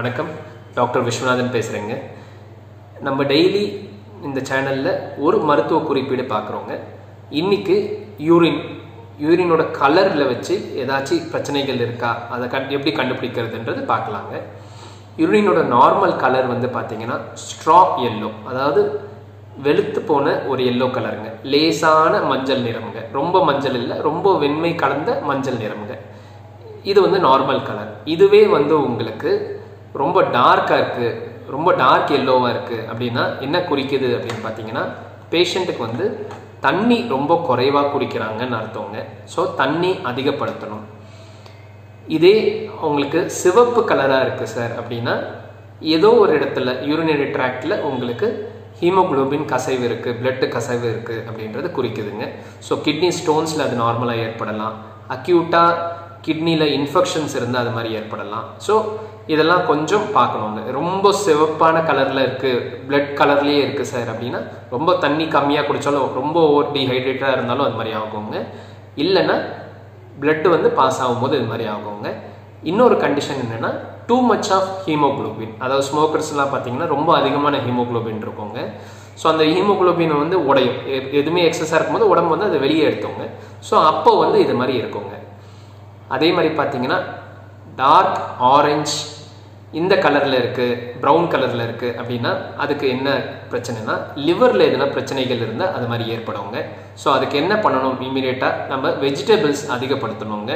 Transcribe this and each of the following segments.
வணக்கம். டாக்டர் விஸ்வநாதன் பேசுகிறேங்க நம்ம டெய்லி இந்த சேனலில் ஒரு மருத்துவ குறிப்பீடு பார்க்குறோங்க இன்னைக்கு யூரின் யூரினோட கலரில் வச்சு ஏதாச்சும் பிரச்சனைகள் இருக்கா? அதை கண் எப்படி கண்டுபிடிக்கிறதுன்றது பார்க்கலாங்க யூரினோட நார்மல் கலர் வந்து பார்த்தீங்கன்னா ஸ்ட்ரா எல்லோ. அதாவது வெளுத்து போன ஒரு எல்லோ கலருங்க. லேசான மஞ்சள் நிறமுங்க. ரொம்ப மஞ்சள் இல்லை ரொம்ப வெண்மை கலந்த மஞ்சள் நிறமுங்க. இது வந்து நார்மல் கலர். இதுவே வந்து உங்களுக்கு ரொம்ப டார்க்காக இருக்குது ரொம்ப டார்க் எல்லோவாக இருக்குது அப்படின்னா என்ன குறிக்குது அப்படின்னு பார்த்தீங்கன்னா பேஷண்ட்டுக்கு வந்து தண்ணி ரொம்ப குறைவாக குடிக்கிறாங்கன்னு அர்த்தவங்க ஸோ தண்ணி அதிகப்படுத்தணும். இதே உங்களுக்கு சிவப்பு கலராக இருக்குது சார் அப்படின்னா ஏதோ ஒரு இடத்துல யூரினரி ட்ராக்டில் உங்களுக்கு ஹீமோகுளோபின் கசைவு இருக்குது பிளட்டு கசைவு இருக்குது அப்படின்றது குறிக்குதுங்க. ஸோ கிட்னி ஸ்டோன்ஸில் அது நார்மலாக ஏற்படலாம். அக்யூட்டாக கிட்னியில் இன்ஃபெக்ஷன்ஸ் இருந்தால் அது மாதிரி ஏற்படலாம். ஸோ இதெல்லாம் கொஞ்சம் பார்க்கணுங்க ரொம்ப சிவப்பான கலரில் இருக்குது பிளட் கலர்லேயே இருக்குது சார் அப்படின்னா ரொம்ப தண்ணி கம்மியாக குடித்தாலும் ரொம்ப ஓவர் டீஹைட்ரேட்டாக இருந்தாலும் அது மாதிரி ஆகுங்க. இல்லைன்னா பிளட்டு வந்து பாஸ் ஆகும்போது இது மாதிரி ஆகுங்க. இன்னொரு கண்டிஷன் என்னென்னா டூ மச் ஆஃப் ஹீமோகுளோபின் அதாவது ஸ்மோக்கர்ஸ்லாம் பார்த்தீங்கன்னா ரொம்ப அதிகமான ஹீமோக்ளோபின் இருக்குங்க. ஸோ அந்த ஹீமோகுளோபின் வந்து உடையும். எதுவுமே எக்ஸஸாக இருக்கும்போது உடம்பு வந்து அதை வெளியே எடுத்தோங்க. ஸோ அப்போ வந்து இது மாதிரி இருக்குங்க. அதே மாதிரி பார்த்தீங்கன்னா டார்க் ஆரஞ்ச் இந்த கலரில் இருக்குது ப்ரௌன் கலரில் இருக்குது அப்படின்னா அதுக்கு என்ன பிரச்சனைனா லிவரில் எதுனா பிரச்சனைகள் இருந்தால் அது மாதிரி ஏற்படுங்க. ஸோ அதுக்கு என்ன பண்ணணும்? இமீடியட்டாக நம்ம வெஜிடபிள்ஸ் அதிகப்படுத்தணுங்க.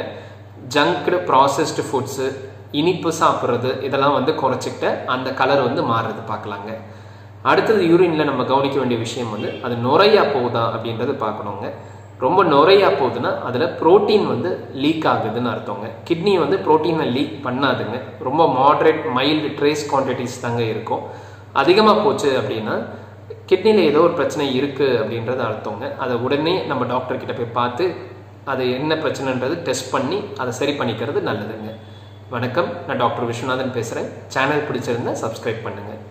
ஜங்க்டு ப்ராசஸ்டு ஃபுட்ஸு இனிப்பு சாப்பிட்றது இதெல்லாம் வந்து குறைச்சிக்கிட்ட அந்த கலர் வந்து மாறுறது பார்க்கலாங்க. அடுத்தது யூரினில் நம்ம கவனிக்க வேண்டிய விஷயம் வந்து அது நுரையா போகுதா அப்படின்றது பார்க்கணுங்க. ரொம்ப நுரையா போகுதுன்னா அதில் புரோட்டீன் வந்து லீக் ஆகுதுன்னு அர்த்தங்க. கிட்னி வந்து புரோட்டீனை லீக் பண்ணாதுங்க. ரொம்ப மாட்ரேட் மைல்டு ட்ரேஸ் குவான்டிட்டிஸ் தாங்க இருக்கும். அதிகமாக போச்சு அப்படின்னா கிட்னியில் ஏதோ ஒரு பிரச்சனை இருக்குது அப்படின்றது அர்த்தங்க. அதை உடனே நம்ம டாக்டர் கிட்ட போய் பார்த்து அது என்ன பிரச்சனைன்றது டெஸ்ட் பண்ணி அதை சரி பண்ணிக்கிறது நல்லதுங்க. வணக்கம். நான் டாக்டர் விஸ்வநாதன் பேசுகிறேன் சேனல் பிடிச்சிருந்தா சப்ஸ்கிரைப் பண்ணுங்கள்